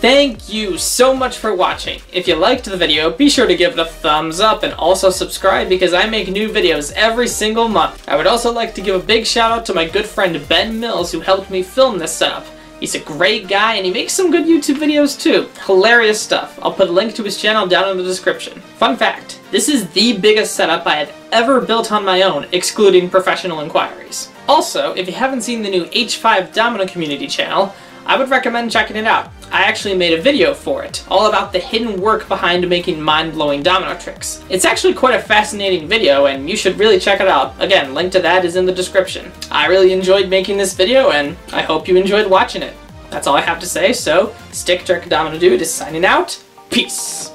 Thank you so much for watching. If you liked the video, be sure to give it a thumbs up and also subscribe because I make new videos every single month. I would also like to give a big shout out to my good friend Ben Mills who helped me film this setup. He's a great guy and he makes some good YouTube videos too. Hilarious stuff. I'll put a link to his channel down in the description. Fun fact, this is the biggest setup I have ever built on my own, excluding professional inquiries. Also, if you haven't seen the new H5 Domino Community channel, I would recommend checking it out. I actually made a video for it, all about the hidden work behind making mind-blowing domino tricks. It's actually quite a fascinating video, and you should really check it out. Again, link to that is in the description. I really enjoyed making this video, and I hope you enjoyed watching it. That's all I have to say, so Stick Trick Domino Dude is signing out. Peace!